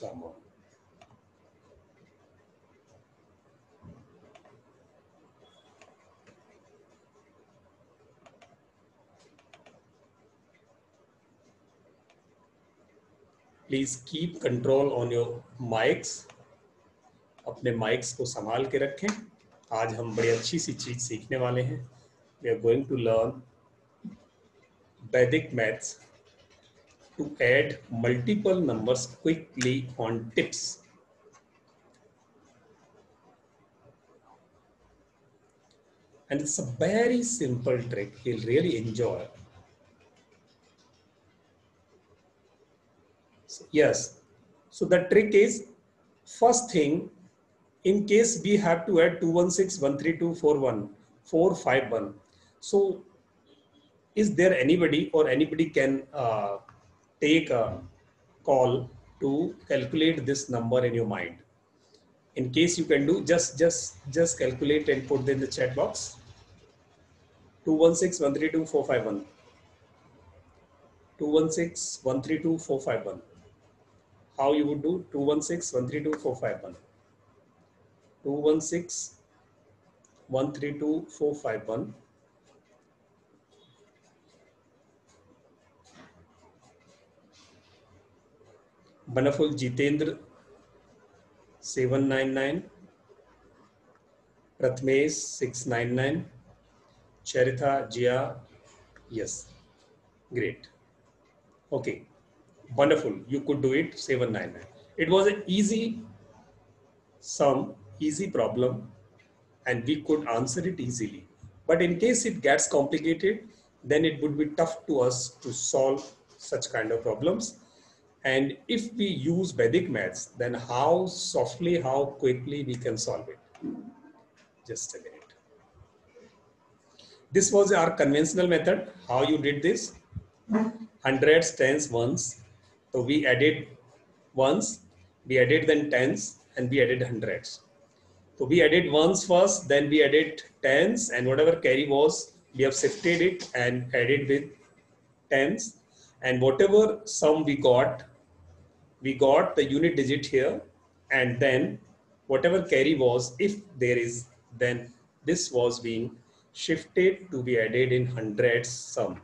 come on please keep control on your mics अपने mics को संभाल के रखें। आज हम बड़ी अच्छी सी चीज़ सीखने वाले हैं। We are going to learn Vedic maths to add multiple numbers quickly on tips. And it's a very simple trick. He'll really enjoy. So, yes. So the trick is first thing, in case we have to add 216, 132, 41, 451. So is there anybody or anybody can uh, take a call to calculate this number in your mind? In case you can do, just just just calculate and put in the chat box. 216, 132, 451. 216, 132, 451 how you would do 216 132 451 216 132 451 Banaful Jitendra 799 Pratmesh 699 Charitha Jia yes. Great. Okay. Wonderful. You could do it 799 it was an easy sum easy problem and we could answer it easily. But in case it gets complicated then it would be tough to us to solve such kind of problems and if we use vedic maths then how softly how quickly we can solve it? Just a minute. This was our conventional method. How you did this? Hundreds tens ones. So we added ones, we added then tens, and we added hundreds. So we added ones first, then we added tens, and whatever carry was, we have sifted it and added with tens. And whatever sum we got, we got the unit digit here, and then whatever carry was, if there is, then this was being shifted to be added in hundreds sum.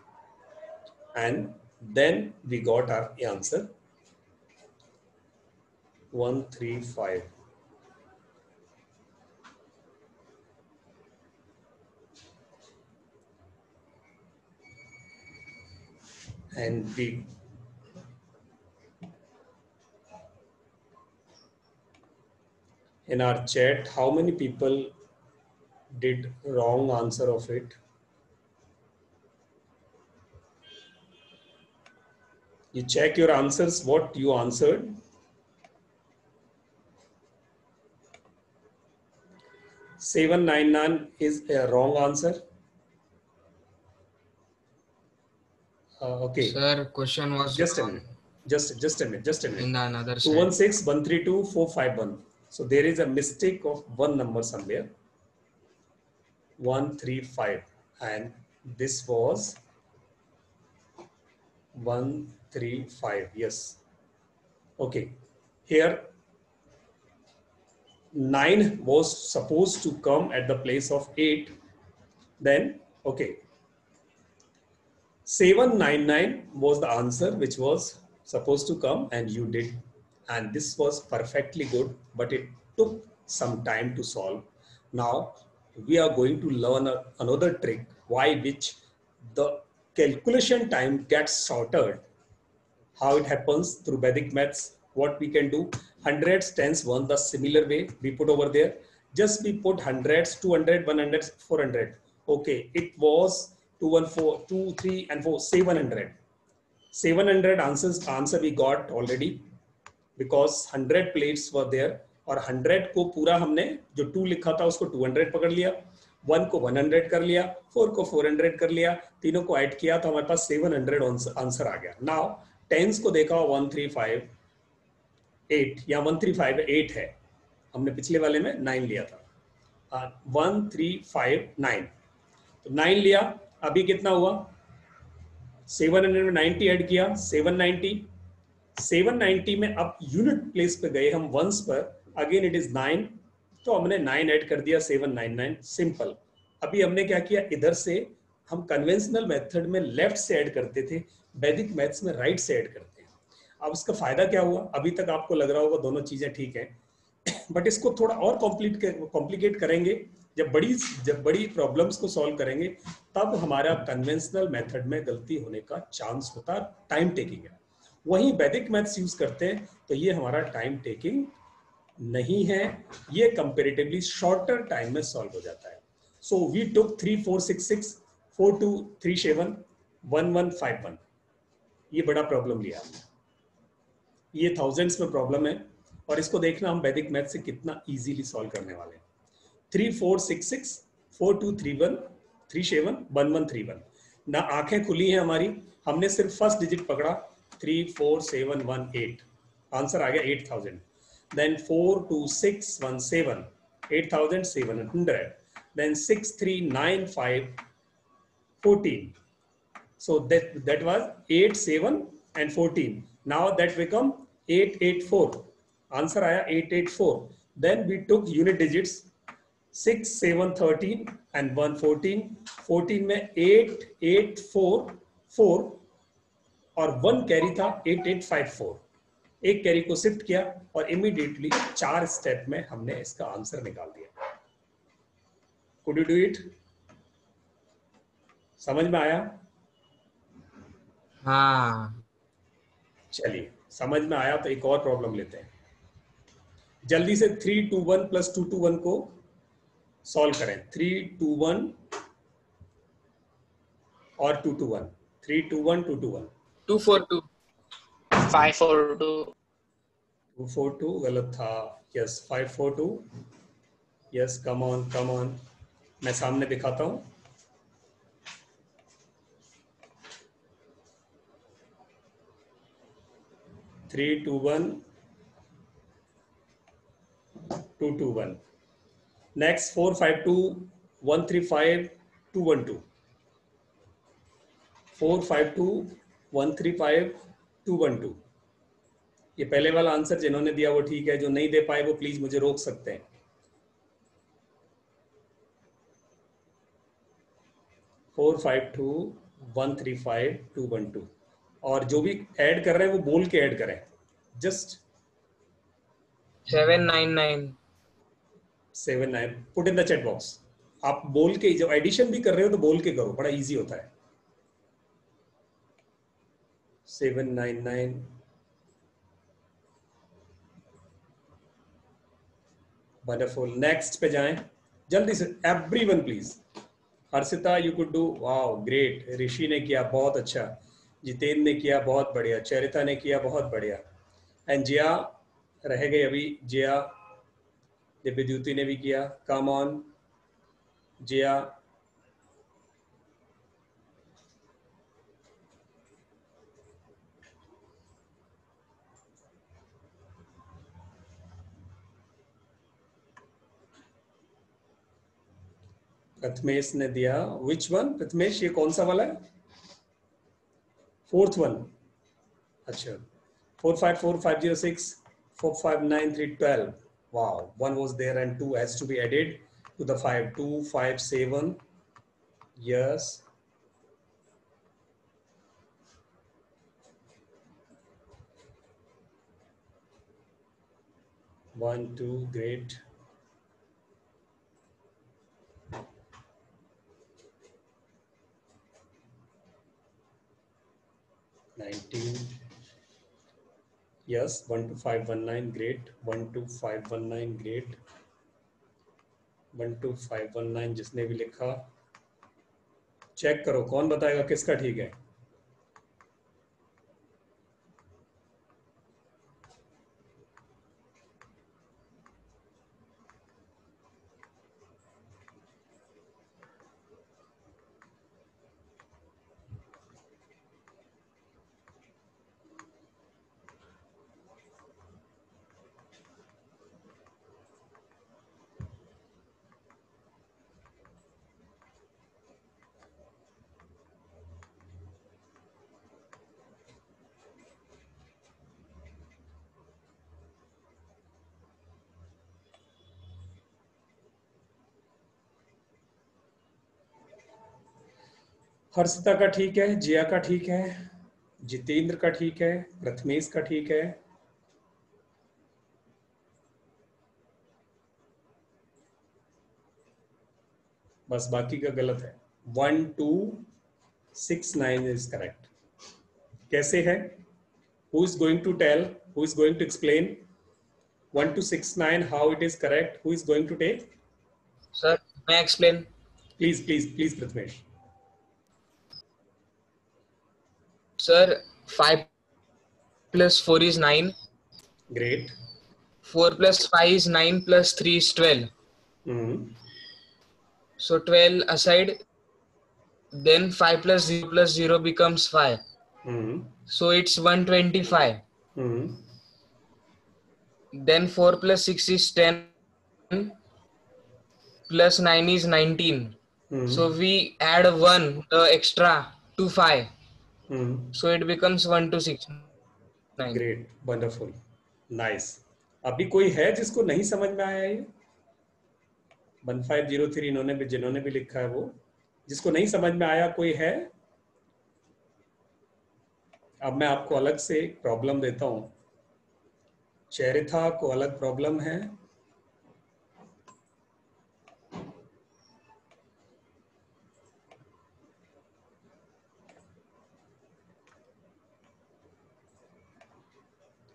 And then we got our answer 135. And we in our chat, how many people did wrong answer of it? You check your answers, what you answered. Seven nine nine is a wrong answer. Uh, okay. Sir, question was Just a minute. Just just a minute. Just a minute. in another Two side. one six one three two four five one. So there is a mistake of one number somewhere. One three five, and this was one three five. Yes. Okay. Here nine was supposed to come at the place of eight. Then okay. 799 was the answer which was supposed to come and you did and this was perfectly good but it took some time to solve. Now we are going to learn a, another trick why which the calculation time gets shorter how it happens through vedic maths what we can do. Hundreds tens one the similar way we put over there. Just we put hundreds 200 100 400 okay it was 214 2 3 and 4 700 700 answers answer we got already because 100 plates were there और 100 को पूरा हमने जो 2 लिखा था उसको 200 पकड़ लिया वन को 100 कर लिया फोर को 400 कर लिया, तीनों को ऐड किया तो हमारे पास 700 आंसर आ गया। नाउ टेंस को देखा 135 8 या 135 8 है। हमने पिछले वाले में नाइन लिया था। वन थ्री फाइव नाइन तो 9 लिया, अभी कितना हुआ? 790 ऐड किया 790 790 में अब यूनिट प्लेस पे गए हम वंस पर अगेन इट इज़ नाइन तो हमने नाइन ऐड कर दिया सेवन नाइन नाइन सिंपल अभी हमने क्या किया? इधर से हम कन्वेंशनल मेथड में लेफ़्ट से ऐड करते थे, वैदिक मैथ्स में राइट से ऐड करते हैं। अब इसका फ़ायदा क्या हुआ? अभी तक आपको लग रहा होगा दोनों चीज़ें ठीक है बट इसको थोड़ा और कॉम्प्लीट कॉम्प्लिकेट करेंगे, जब बड़ी जब बड़ी प्रॉब्लम्स को सॉल्व करेंगे, तब हमारा कन्वेंशनल मेथड में गलती होने का चांस होता टाइम टेकिंग है। वहीं वैदिक मैथ्स यूज़ करते हैं तो ये हमारा टाइम टेकिंग नहीं है। ये कंपेरेटिवली शॉर्टर टाइम में सॉल्व हो जाता है। So we took three four six six four two three seven one one five one ये बड़ा प्रॉब्लम लिया ये थाउजेंड्स में प्रॉब्लम है, और इसको देखना हम वैदिक मैथ से कितना इजीली सॉल्व करने वाले हैं। Three four six six four two three one three seven one one three one ना आँखें खुली हैं हमारी, हमने सिर्फ़ फ़र्स्ट डिजिट पकड़ा three four seven one eight answer आ गया eight thousand then four two six one seven eight thousand seven hundred then six three nine five fourteen so that that was 8 7 and 14 now that become 884 answer aaya 884 then we took unit digits 6 7 13 and 114 14 में 8 8 4 4 और one carry था 8854 एक carry को shift किया और immediately चार step में हमने इसका आंसर निकाल दिया। कुड यू डू इट समझ में आया? हाँ। चलिए समझ में आया तो एक और प्रॉब्लम लेते हैं। जल्दी से three two one plus two two one को सॉल्व करें। थ्री टू वन और two two one three two one two two one two four two. Five four two. Two four two गलत था। Yes five four two. Yes come on come on मैं सामने दिखाता हूँ। Three two one. Two two one. Next four five two. One three five. Two one two. Four five two. One three five two one two ये पहले वाला answer जिन्होंने दिया वो ठीक है जो नहीं दे पाए वो प्लीज़ मुझे रोक सकते हैं। Four five two one three five two one two और जो भी ऐड कर रहे हैं वो बोल के ऐड करें। Just seven nine nine seven nine put in the chat box आप बोल के जब एडिशन भी कर रहे हो तो बोल के करो बड़ा इजी होता है। Seven nine nine. Wonderful next पे जाएँ। जल्दी से everyone please Harshita you could do wow great Rishi ने किया बहुत अच्छा। जितेंद्र ने किया बहुत बढ़िया। चरिता ने किया बहुत बढ़िया। एंड जिया, रह गए अभी जिया। दिव्य ने भी किया। कम ऑन जिया प्रथमेश ने दिया। विच वन प्रथमेश, ये कौन सा वाला है? फोर्थ वन अच्छा। Four five four five zero six four five nine three twelve wow one was there and two has to be added to the five two five seven yes one two great 19 yes 1 great. 1 great. 1 जिसने भी लिखा check करो, कौन बताएगा किसका ठीक है? हर्षिता का ठीक है जिया का ठीक है जितेंद्र का ठीक है प्रथमेश का ठीक है। बस बाकी का गलत है। One two six nine is correct कैसे है? Who is going to tell who is going to explain one two six nine how it is correct who is going to take may I explain? Please please please Prathamesh Sir, 5 plus 4 is 9. Great. 4 plus 5 is 9 plus 3 is 12. Mm-hmm. So 12 aside, then 5 plus 0 plus 0 becomes 5. Mm-hmm. So it's 125. Mm-hmm. Then 4 plus 6 is 10, plus 9 is 19. Mm-hmm. So we add 1 extra to 5. Hmm So it becomes 1 to 6. 9. Great wonderful nice अभी कोई है जिसको नहीं समझ में आया ये? One five zero three इन्होंने भी जिन्होंने भी लिखा है वो। जिसको नहीं समझ में आया कोई है? अब मैं आपको अलग से एक प्रॉब्लम देता हूँ। चैरिथा को अलग प्रॉब्लम है।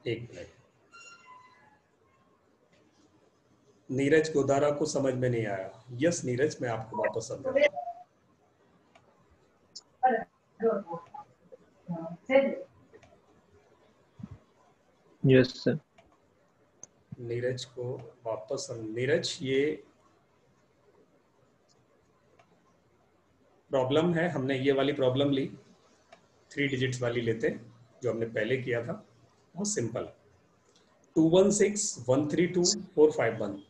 एक मिनट। नीरज गोदारा को समझ में नहीं आया। यस नीरज मैं आपको वापस समझा Yes, sir. नीरज को वापस नीरज ये प्रॉब्लम है हमने ये वाली प्रॉब्लम ली थ्री डिजिट्स वाली लेते जो हमने पहले किया था। बहुत simple. Two one six one three two four five one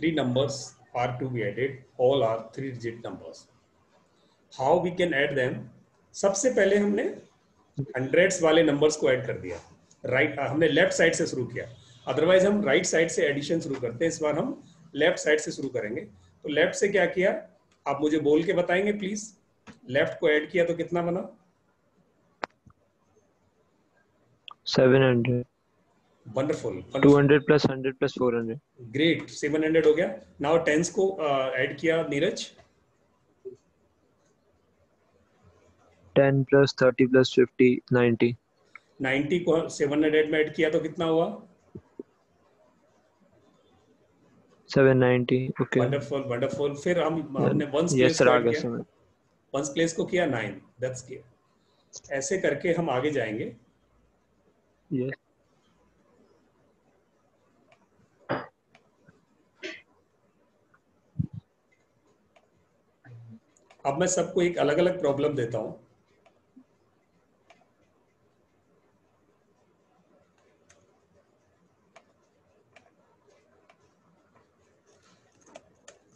three numbers are to be added. All are three digit numbers. How we can add them? सबसे पहले हमने हंड्रेड्स वाले नंबर्स को ऐड कर दिया। राइट right, हमने left side से शुरू किया। अदरवाइज़ हम राइट right साइड से एडिशन शुरू करते हैं। इस बार हम लेफ़्ट साइड से शुरू करेंगे। तो लेफ़्ट से क्या किया? आप मुझे बोल के बताएँगे प्लीज़ लेफ़्ट को ऐड किया तो कितना बना? 700. Wonderful 200 plus 100 plus 400. ग्रेट 700 हो गया नाउ टेंस को ऐड किया नीरज 10 plus 30 plus 50, 90. 90 को 700 में ऐड किया तो कितना हुआ 790. Okay. वंडरफुल वंडरफुल फिर हम हमने वंस प्लेस. को आ गया वंस प्लेस को किया 9 दैट्स किया ऐसे करके हम आगे जाएँगे Yes. अब मैं सबको एक अलग अलग प्रॉब्लम देता हूँ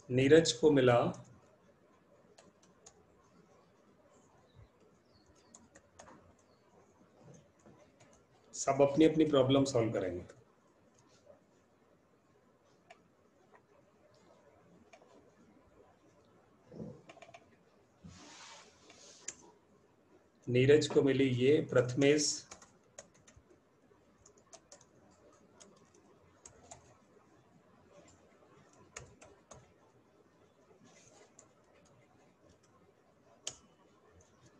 नीरज को मिला सब अपनी अपनी प्रॉब्लम सॉल्व करेंगे नीरज को मिली ये प्रथमेश।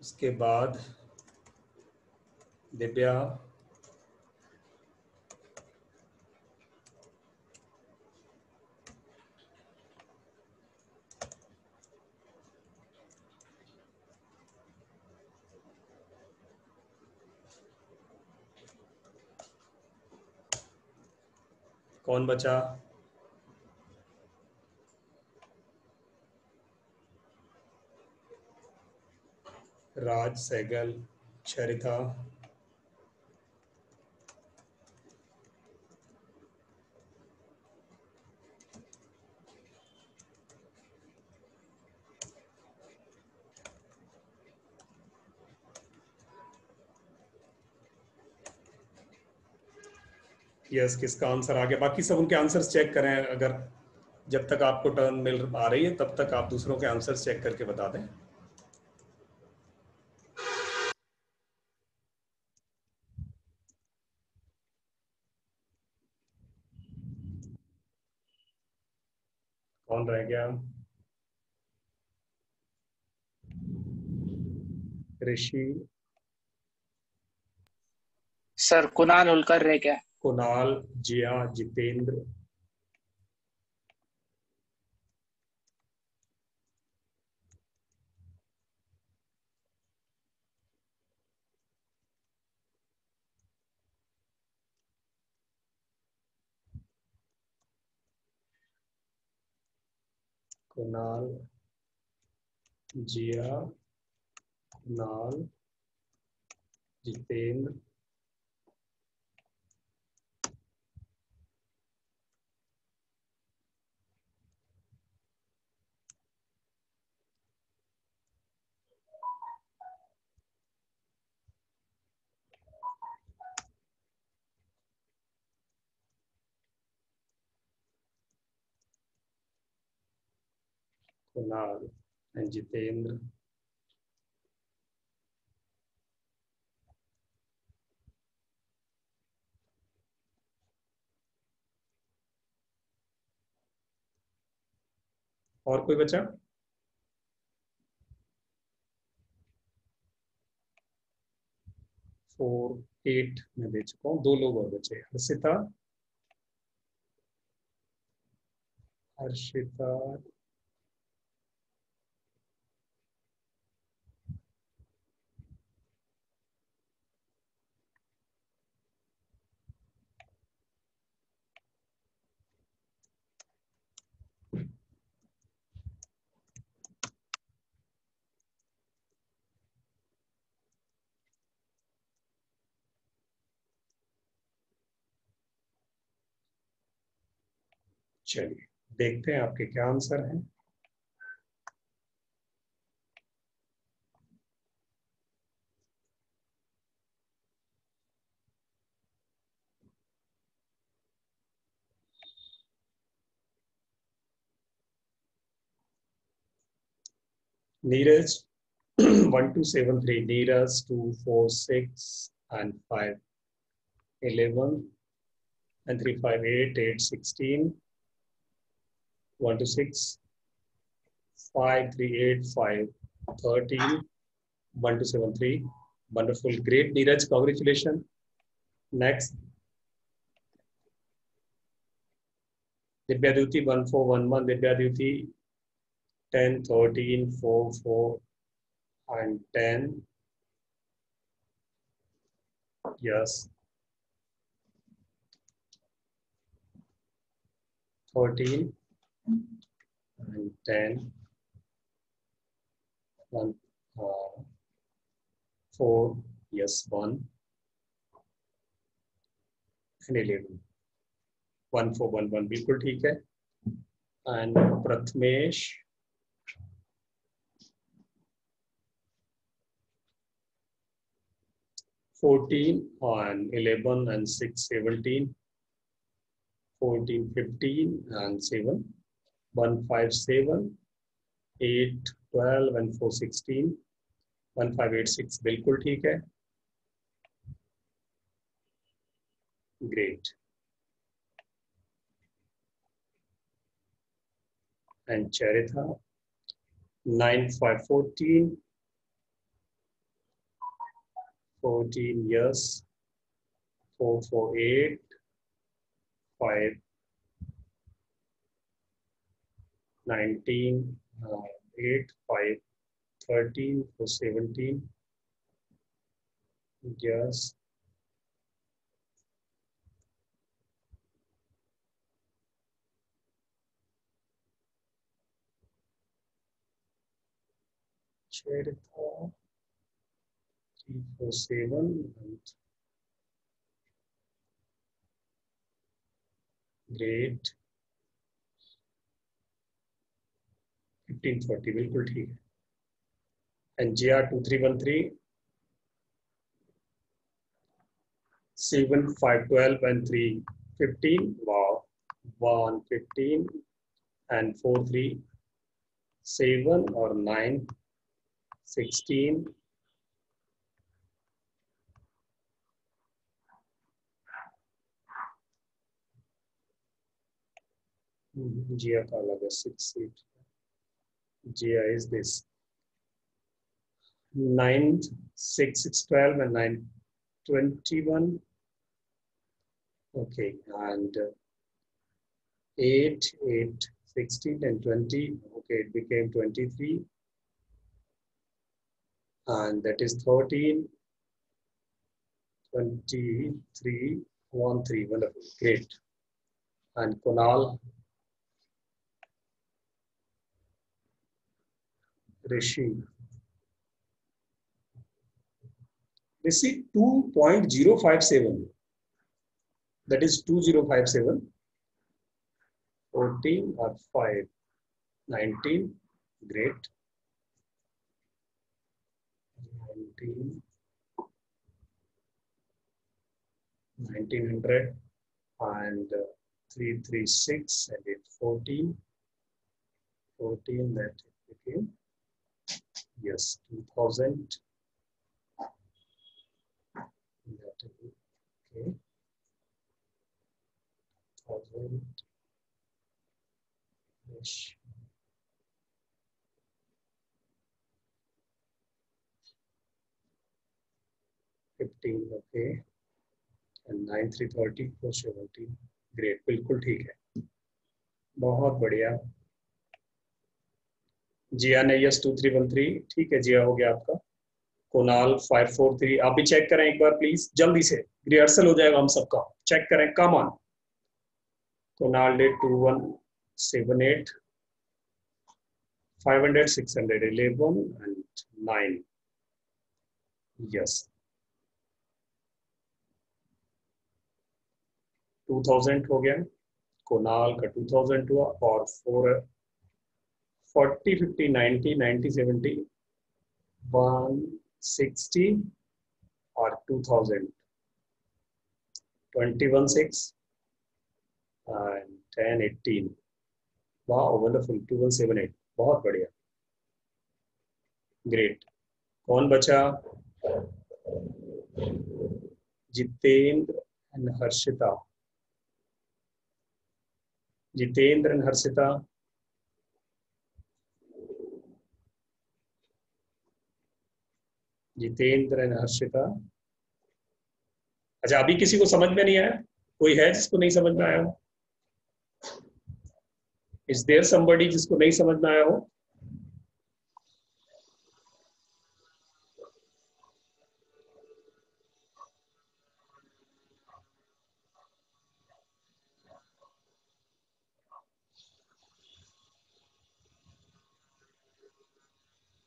उसके बाद दिव्या। कौन बचा? राज सैगल चरिता यस किसका आंसर आ गया बाकी सब उनके आंसर्स चेक करें। अगर जब तक आपको टर्न मिल आ रही है, तब तक आप दूसरों के आंसर्स चेक करके बता दें। कौन रह गया? ऋषि। सर कुनाल उलकर रह गया। Kunal Jiya Jitendra. Kunal Jiya Kunal Jitendra. Kunal and Jitendra. और कोई बचा फोर एट में दे चुका हूँ दो लोग और बचे हर्षिता हर्षिता चलिए, देखते हैं आपके क्या आंसर है। Neeraj one two seven three Neeraj two four six and five eleven and three five eight eight sixteen 1 to 6, 5, 3, 8, 5, 13, 1 to 7, 3. Wonderful. Great, Neeraj. Congratulations. Next. Divya Duti 1411, Divya Duti 10, 13, 4, 4, and 10. Yes. 13, and 10 1 uh, 4 yes 1 and 11 1 4 1 1 बिल्कुल ठीक है and Prathamesh Fourteen and eleven and six seventeen. Fourteen fifteen and seven. One five seven. Eight twelve and four sixteen. One five eight six बिल्कुल ठीक है Charitha nine five fourteen 14 years, 448, 5, 19, uh, 8, 5, 13, 4, 17. Yes. Share it 3, 4, 7, and great. Fifteen forty बिल्कुल ठीक है। And G R two three one three seven five twelve and three fifteen wow one fifteen and four three seven और nine sixteen Jiya का अलग है six सीट GI is this. 9, 6, 6, 12 and 9, 21. Okay, and uh, 8, 8, 16 and 20. Okay, it became 23. And that is 13, 23, 1, 3. Wonderful, great. And Kunal, rishi rishi 2.057 that is 2057 14 or 5 19 great. 19 1900 and uh, 336 and it 14 14 that became yes 2000 okay thousand ish. Fifteen, okay. And nine three thirty four seventy. Great, बिल्कुल ठीक है बहुत बढ़िया जिया ने yes two three one three, ठीक है, जिया हो गया आपका। कोनाल फाइव फोर थ्री, आप भी चेक करें एक बार प्लीज़ जल्दी से। रिहर्सल हो जाएगा हम सबका। चेक करें come on Kunal date two one seven eight, five hundred six hundred eleven and nine. Yes. Two thousand हो गया। कोनाल का 2000 हुआ और फोर 40 50 90 90 70 160 और 2000 21 6 and 10 18 wow, wonderful. 2178 बहुत बढ़िया। ग्रेट कौन बचा? जितेंद्र एंड हर्षिता। जितेंद्र एंड हर्षिता। जितेंद्र हर्षिता अच्छा अभी किसी को समझ में नहीं आया? कोई है जिसको नहीं समझ में आया हो? इज़ देयर समबडी जिसको नहीं समझ में आया हो?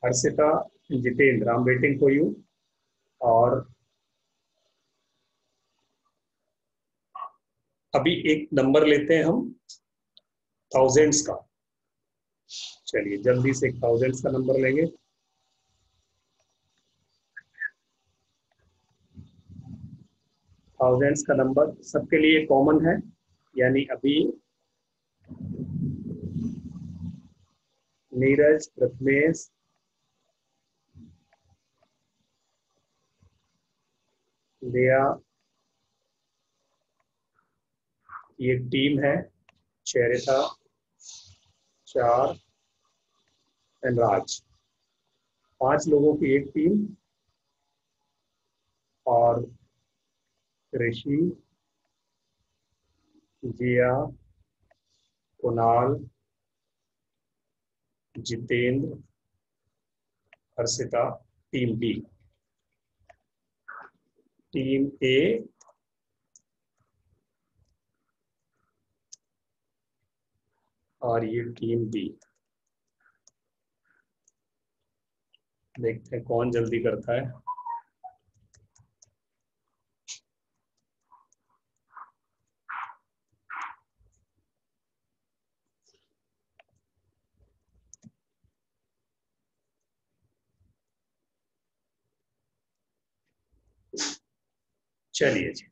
Harshita I am waiting for you और अभी एक नंबर लेते हैं हम थाउजेंड्स का। चलिए, जल्दी से थाउजेंड्स का नंबर लेंगे। थाउजेंड्स का नंबर सबके लिए कॉमन है, यानी अभी नीरज प्रथमेश लिया ये टीम है चेरिता चार एंड राज पाँच लोगों की एक टीम और Rishi, Jiya, Kunal, Jitendra, Harshita team B team A. और ये टीम बी। देखते हैं कौन जल्दी करता है। चलिए जी।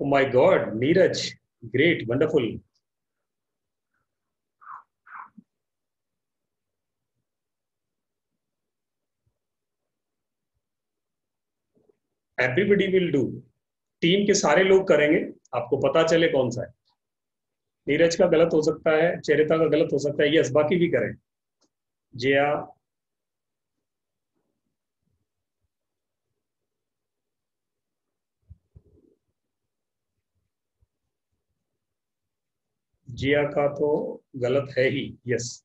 My god Neeraj great wonderful Everybody will do. Team के सारे लोग करेंगे, आपको पता चले कौन सा है। नीरज का गलत हो सकता है, चरिता का गलत हो सकता है, यस, बाकी भी करें। जया, जिया का तो गलत है ही, यस।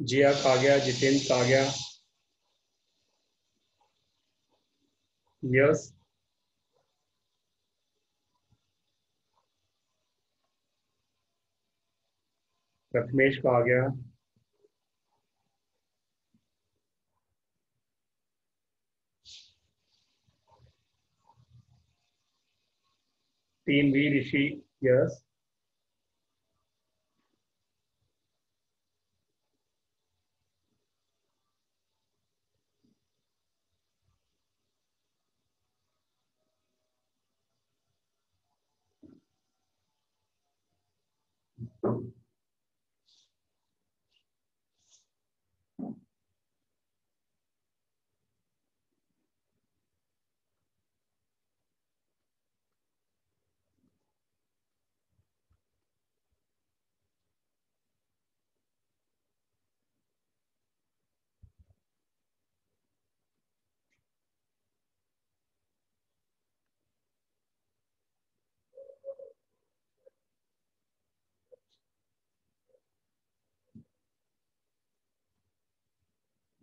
जिया का गया, जितेंद्र का गया। यस प्रथमेश का आ गया। तीन वी Rishi yes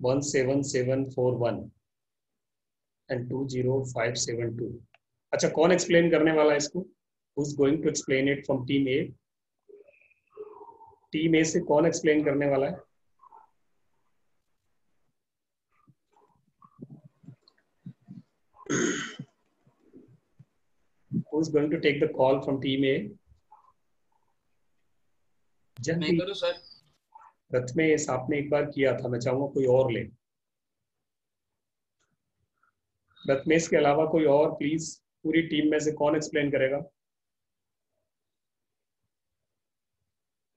17741 and 20572 अच्छा कौन एक्सप्लेन करने वाला है इसको? Who's going to explain it from team A team A से कौन एक्सप्लेन करने वाला है? Who is going to take the call from team a? janvi main karu sir? करूँ सर प्रथमेश आपने एक बार किया था, मैं चाहूँगा कोई और ले। प्रथमेश के अलावा कोई और प्लीज़ पूरी टीम में से कौन एक्सप्लेन करेगा?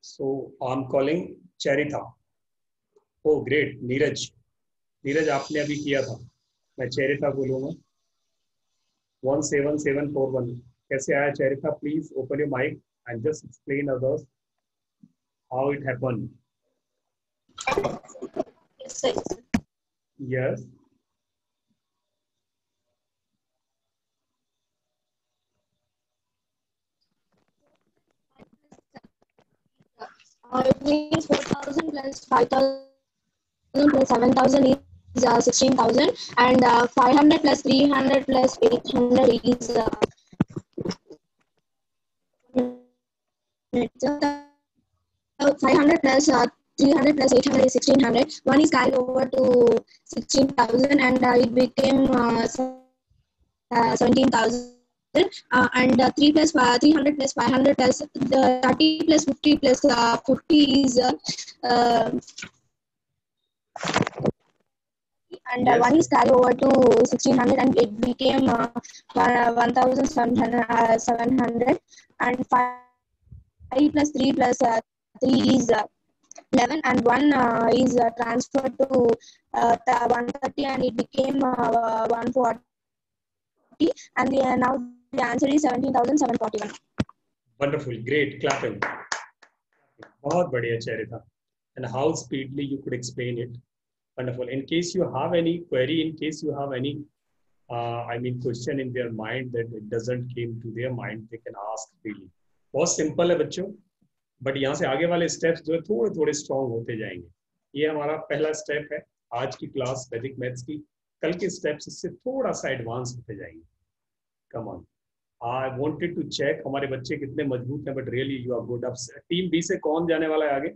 So I am calling Charitha oh great Neeraj Neeraj आपने अभी किया था। मैं चैरिथा बोलूँगा। One seven seven four one कैसे आया Charitha please open your mic and just explain others how it happen Yes. Yes. Uh, it means 4,000 plus 5,000 plus 7,000 is uh, 16,000 and uh, 500 plus 300 plus 800 is uh, uh, 500 plus uh, 300 plus 800 is 1600. One is carried over to 16,000 and uh, it became uh, uh, 17,000. Uh, and uh, 3 plus uh, 300 plus 500 plus the 30 plus 50 plus uh, 50 is uh, uh, and uh, Yes. one is carried over to 1600 and it became uh, uh, 1700 uh, 700 and 5 plus 3 plus uh, 3 is uh, 11 and 1 uh, is uh, transferred to uh, th- 130 and it became uh, 140 and the, uh, now the answer is 17,741. Wonderful, great, clapping. बहुत बढ़िया Charita and how speedily you could explain it. Wonderful. In case you have any query, in case you have any, uh, I mean, question in their mind that it doesn't came to their mind, they can ask freely. बहुत simple है बच्चों but यहाँ से आगे वाले steps जो है थोड़े थोड़े स्ट्रॉन्ग होते जाएँगे। ये हमारा पहला स्टेप है। आज की क्लास वैदिक मैथ्स की। कल के स्टेप्स इससे थोड़ा सा एडवांस होते जाएँगे। Come on I wanted to check हमारे बच्चे कितने मज़बूत हैं but really you are good अब टीम बी से कौन जाने वाला है आगे?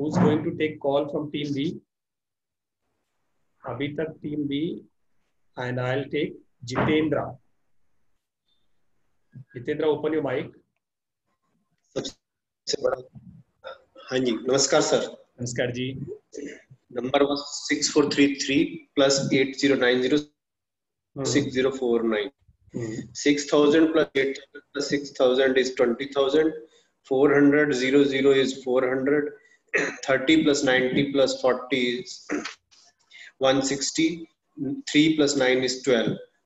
Going to take call from team B अभी तक team B and I will take Jitendra. Jitendra open your mic सबसे बड़ा हाँ जी नमस्कार सर। नमस्कार जी। Number was six four three three plus eight zero nine zero six zero four nine six thousand plus eight plus six thousand is twenty thousand four hundred zero zero is four hundred thirty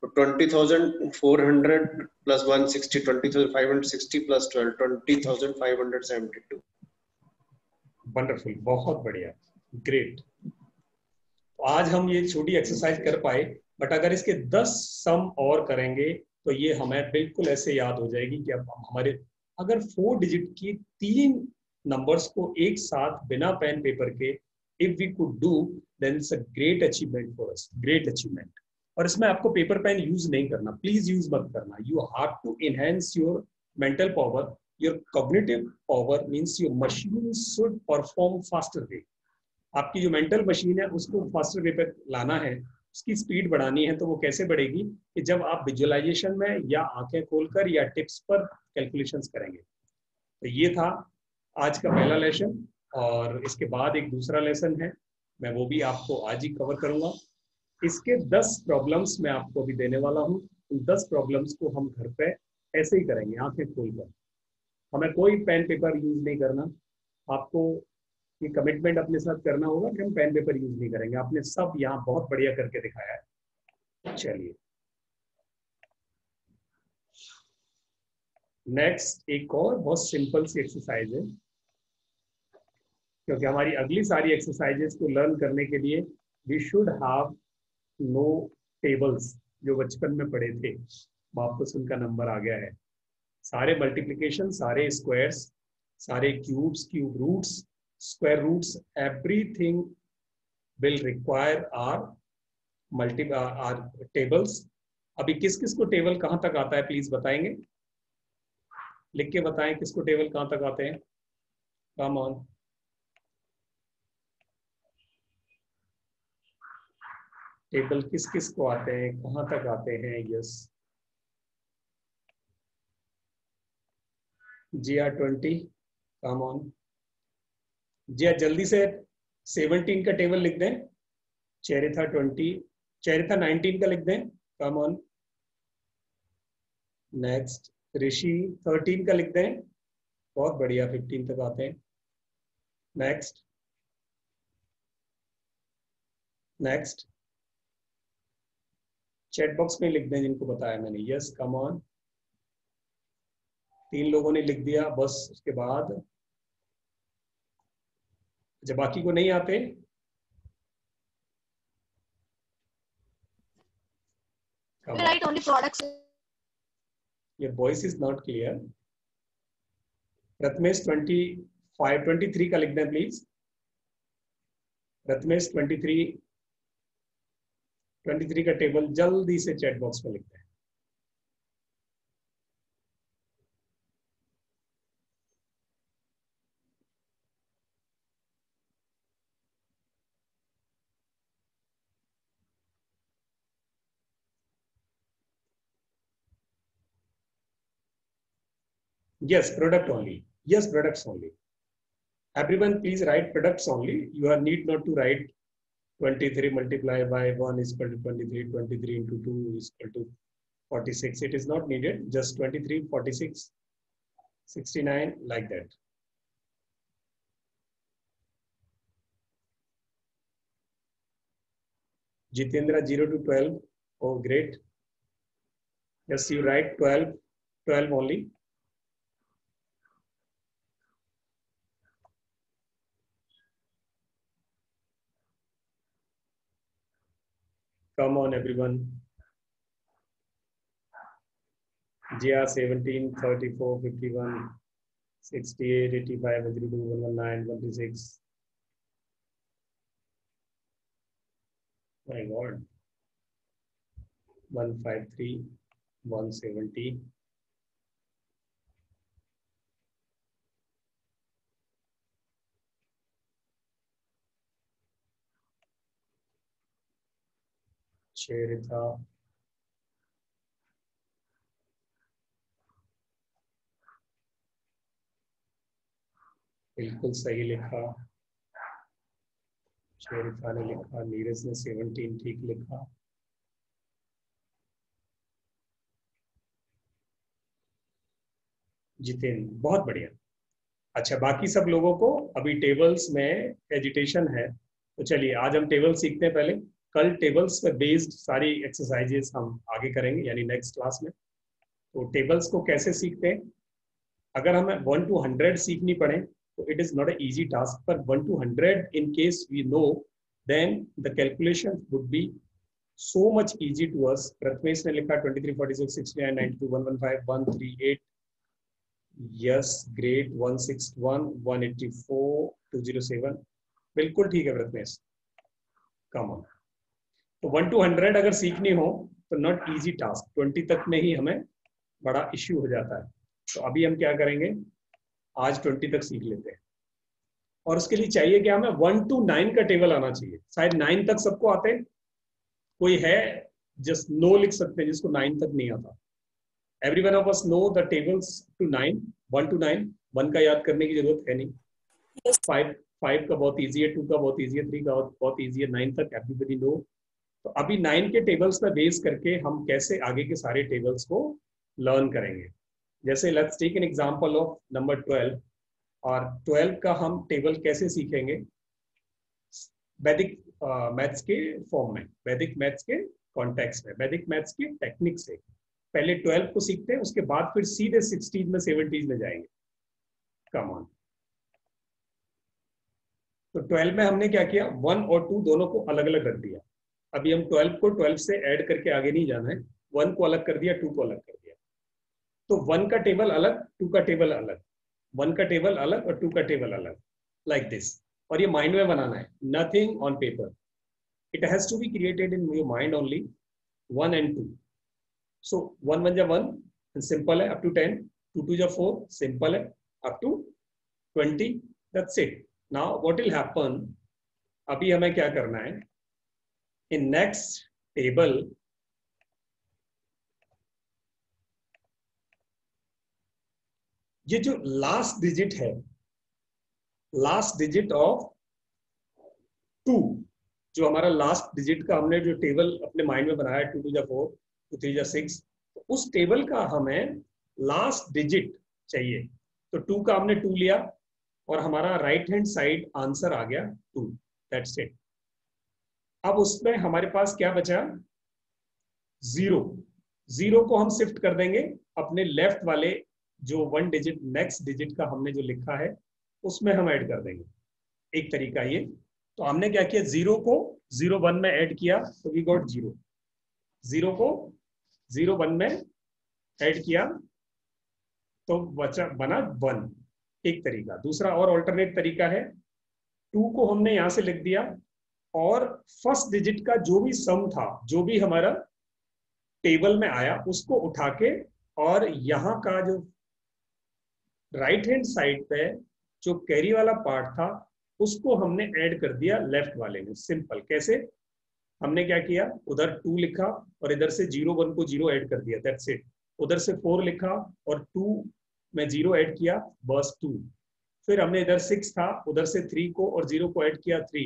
plus ninety plus forty is one sixty three plus nine is twelve twenty thousand four hundred plus one sixty twenty thousand five hundred sixty plus twelve twenty thousand five hundred seventy two wonderful बहुत बढ़िया. Great आज हम ये छोटी exercise कर पाए but अगर इसके 10 सम और करेंगे तो ये हमें बिल्कुल ऐसे याद हो जाएगी कि अब हमारे, अगर फोर डिजिट की तीन नंबर्स को एक साथ बिना पेन पेपर के if we could do then it's a great achievement for us great achievement और इसमें आपको पेपर पेन यूज़ नहीं करना। प्लीज़ यूज़ मत करना। You have to enhance your mental power your cognitive power means your machine should perform faster way आपकी जो mental machine है, उसको फास्टर वे पर लाना है, उसकी स्पीड बढ़ानी है तो वो कैसे बढ़ेगी? कि जब आप विजुअलाइजेशन में या आँखें खोलकर या टिप्स पर कैलकुलेशंस करेंगे। तो ये था आज का पहला लेसन और इसके बाद एक दूसरा लेसन है। मैं वो भी आपको आज ही कवर करूँगा। इसके 10 प्रॉब्लम्स मैं आपको अभी देने वाला हूँ। उन 10 प्रॉब्लम्स को हम घर पे ऐसे ही करेंगे, आँखें खोलकर हमें कोई पेन पेपर यूज़ नहीं करना। आपको ये कमिटमेंट अपने साथ करना होगा कि हम पेन पेपर यूज़ नहीं करेंगे। आपने सब यहाँ बहुत बढ़िया करके दिखाया है। चलिए। नेक्स्ट एक और बहुत सिंपल सी एक्सरसाइज है। क्योंकि हमारी अगली सारी एक्सरसाइजेस को लर्न करने के लिए we should have know tables जो बचपन में पढ़े थे, वापस उनका नंबर आ गया है। सारे मल्टीप्लीकेशन सारे स्क्वायर्स सारे cubes cube roots square roots everything will require our multi our tables अभी किस किस को टेबल कहाँ तक आता है प्लीज़ बताएँगे? लिख के बताएँ किसको टेबल कहाँ तक आते हैं। कम ऑन टेबल किस किस को आते हैं, कहाँ तक आते हैं yes G R twenty come on G R जल्दी से सेवनटीन का टेबल लिख दें. चेरिथा ट्वेंटी चेरिथा नाइनटीन का लिख दें. Come on next Rishi thirteen का लिख दें. बहुत बढ़िया फिफ्टीन तक आते हैं. नेक्स्ट नेक्स्ट चैट बॉक्स में लिख दें जिनको बताया मैंने। यस कम ऑन तीन लोगों ने लिख दिया बस उसके बाद। जब बाकी को नहीं आते? Write only products. Your voice is not clear. Ratmesh 25 23 का लिख दें प्लीज़ रत्मेश 23 23 का टेबल जल्दी से चैट बॉक्स में लिखते हैं। Yes product only yes products only everyone please write products only you are need not to write 23 multiplied by 1 is equal to 23, 23 into 2 is equal to 46. It is not needed. Just 23, 46, 69, like that. Jitendra 0 to 12. Oh, great. Yes, you write 12, 12 only. Come on, everyone. GR 17, 34, 51, 68, 85, 82, 119, 126. my god 153 170 Cherita बिल्कुल सही लिखा। शेरिफा ने लिखा, नीरज ने seventeen ठीक लिखा। जितेंद्र बहुत बढ़िया। अच्छा बाकी सब लोगों को अभी टेबल्स में एजिटेशन है। तो चलिए, आज हम टेबल सीखते हैं पहले। कल टेबल्स पे बेस्ड सारी एक्सरसाइजेस हम आगे करेंगे, यानी नेक्स्ट क्लास में। तो टेबल्स को कैसे सीखते हैं? अगर हमें वन टू हंड्रेड सीखनी पड़े तो it is not a easy task पर one two hundred in case we know then the calculation would be so much easy to us Prathamesh ने लिखा 23 46 69 92 115 138 यस ग्रेट 161 184 207 बिल्कुल ठीक है प्रथमेश कम ऑन तो वन टू हंड्रेड अगर सीखनी हो तो नॉट इजी टास्क ट्वेंटी तक में ही हमें बड़ा इश्यू हो जाता है। तो अभी हम क्या करेंगे? आज ट्वेंटी तक सीख लेते हैं। और उसके लिए चाहिए कि हमें वन टू नाइन का टेबल आना चाहिए। शायद नाइन तक सबको आते हैं। कोई है जस्ट नो लिख सकते हैं जिसको नाइन तक नहीं आता। Every one of us know the tables two nine one two nine one का याद करने की ज़रूरत है नहीं। फाइव फाइव का बहुत ईजी है टू का बहुत ईजी है थ्री का बहुत ईजी है नाइन तक एवरीबडी नो तो अभी नाइन के टेबल्स पर बेस करके हम कैसे आगे के सारे टेबल्स को लर्न करेंगे? जैसे let's take an example of number twelve और ट्वेल्व का हम टेबल कैसे सीखेंगे? वैदिक मैथ्स के फॉर्म में, वैदिक मैथ्स के कॉन्टेक्स्ट में, वैदिक मैथ्स के टेक्निक से। पहले ट्वेल्व को सीखते हैं, उसके बाद फिर सीधे सिक्सटीज में सेवेंटीज में जाएँगे। कम ऑन तो ट्वेल्व में हमने क्या किया? वन और टू दोनों को अलग अलग रख दिया। अभी हम ट्वेल्व को ट्वेल्व से ऐड करके आगे नहीं जाना है। वन को अलग कर दिया टू को अलग कर दिया। तो वन का टेबल अलग टू का टेबल अलग। वन का टेबल अलग और टू का टेबल अलग। लाइक दिस और ये माइंड में बनाना है। Nothing on paper it has to be created in your mind only one and two so one one जा वन सिंपल है। Up to ten two two जा फोर सिंपल है। Up to twenty that's it now what will happen अभी हमें क्या करना है? In next table, ये जो लास्ट डिजिट है लास्ट डिजिट ऑफ़ टू जो हमारा लास्ट डिजिट का हमने जो टेबल अपने माइंड में बनाया टू टू जा फोर टू थ्री जा सिक्स उस टेबल का हमें लास्ट डिजिट चाहिए। तो टू का हमने टू लिया और हमारा राइट हैंड साइड आंसर आ गया टू दैट्स इट अब उसमें हमारे पास क्या बचा? ज़ीरो ज़ीरो को हम शिफ्ट कर देंगे। अपने लेफ़्ट वाले जो वन डिजिट नेक्स्ट डिजिट का हमने जो लिखा है, उसमें हम ऐड कर देंगे। एक तरीका ये। तो हमने क्या किया? ज़ीरो को ज़ीरो वन में ऐड किया तो वी गॉट ज़ीरो ज़ीरो को ज़ीरो वन में ऐड किया तो बचा, बना वन एक तरीका। दूसरा और ऑल्टरनेट तरीका है। टू को हमने यहाँ से लिख दिया। और फ़र्स्ट डिजिट का जो भी सम था, जो भी हमारा टेबल में आया, उसको उठा के और यहाँ का जो राइट हैंड साइड पे जो कैरी वाला पार्ट था, उसको हमने ऐड कर दिया लेफ़्ट वाले में। सिंपल कैसे? हमने क्या किया? उधर टू लिखा और इधर से ज़ीरो वन को ज़ीरो ऐड कर दिया। दैट्स इट उधर से फोर लिखा और टू में ज़ीरो ऐड किया। बस टू फिर हमने इधर सिक्स था, उधर से थ्री को और ज़ीरो को ऐड किया थ्री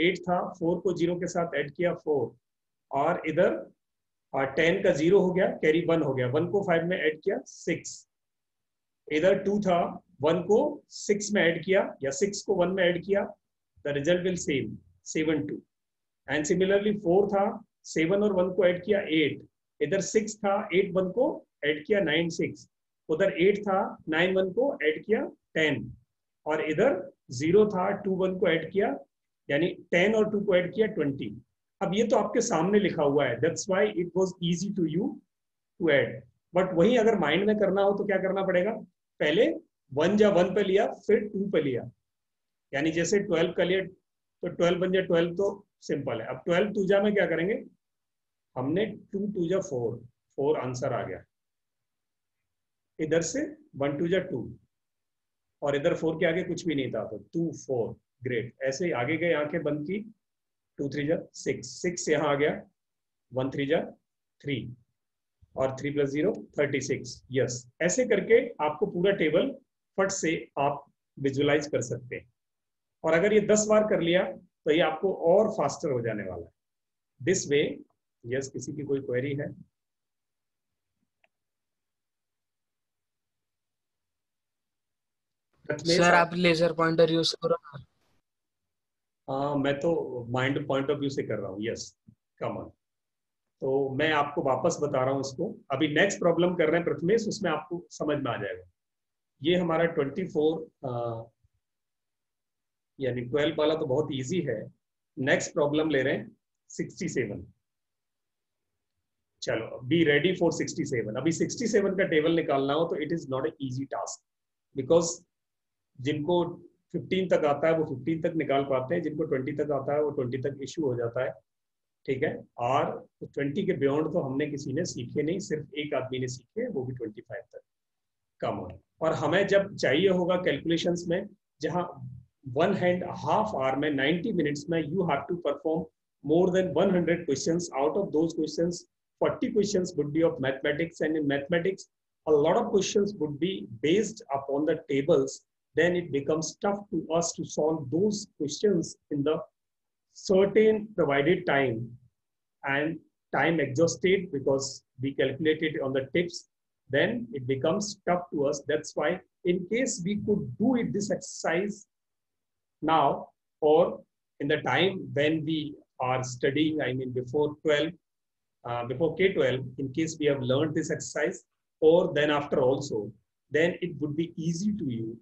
एट था, फोर को ज़ीरो के साथ ऐड किया फोर और इधर टेन का ज़ीरो हो गया कैरी वन हो गया. वन को फाइव में ऐड किया सिक्स इधर टू था वन को सिक्स में ऐड किया, या सिक्स को वन में ऐड किया the result will same seven two and similarly four था सेवन और वन को ऐड किया एट इधर सिक्स था एट वन को ऐड किया नाइन सिक्स उधर एट था नाइन वन को ऐड किया टेन और इधर ज़ीरो था टू वन को ऐड किया यानी टेन और टू को ऐड किया ट्वेंटी। अब ये तो आपके सामने लिखा हुआ है। That's why it was easy to you to add but वही अगर माइंड में करना हो तो क्या करना पड़ेगा? पहले वन या वन पे लिया, फिर टू पे लिया। यानी जैसे ट्वेल्व का लिया तो ट्वेल्व बन जाए ट्वेल्व तो सिंपल है। अब ट्वेल्व टू जा में क्या करेंगे? हमने टू टू जा फोर फोर आंसर आ गया। इधर से वन टू जा टू और इधर फोर के आगे कुछ भी नहीं था तो टू फोर ग्रेट ऐसे ही आगे गए आँखें बंद की। टू थ्री जा सिक्स सिक्स यहाँ आ गया। वन थ्री जा थ्री और three plus zero thirty six yes ऐसे करके आपको पूरा टेबल फट से आप विजुलाइज कर सकते हैं। और अगर ये दस बार कर लिया तो ये आपको और फास्टर हो जाने वाला है। दिस वे यस किसी की कोई क्वेरी है? सर आप लेजर पॉइंटर यूज़ करो हाँ मैं तो माइंड पॉइंट ऑफ़ व्यू से कर रहा हूँ यस कम ऑन तो मैं आपको वापस बता रहा हूँ इसको। अभी नेक्स्ट प्रॉब्लम कर रहे हैं प्रथमेश, उसमें आपको समझ में आ जाएगा। ये हमारा ट्वेंटी फोर यानी ट्वेल्व वाला तो बहुत इजी है। नेक्स्ट प्रॉब्लम ले रहे हैं सिक्सटी सेवन चलो be ready for sixty seven अभी सिक्सटी सेवन का टेबल निकालना हो तो it is not a easy task because जिनको फिफ्टीन तक आता है, वो फिफ्टीन तक निकाल पाते हैं। जिनको ट्वेंटी तक आता है, वो ट्वेंटी तक इश्यू हो जाता है। ठीक है? आर ट्वेंटी तो के बियॉन्ड तो हमने किसी ने सीखे नहीं, सिर्फ़ एक आदमी ने सीखे, वो भी ट्वेंटी फाइव तक। कम और और हमें जब चाहिए होगा कैलकुलेशंस में, जहाँ वन हैंड हाफ़ आवर में नाइन्टी मिनट्स में you have to perform more than one hundred question out of those question forty question would be of mathematics and in mathematics a lot of question would be based upon the tables then it becomes tough to us to solve those questions in the certain provided time and time exhausted because we calculated on the tips then it becomes tough to us. That's why in case we could do it this exercise now or in the time when we are studying i mean before 12 uh, before k12 in case we have learned this exercise or then after also then it would be easy to you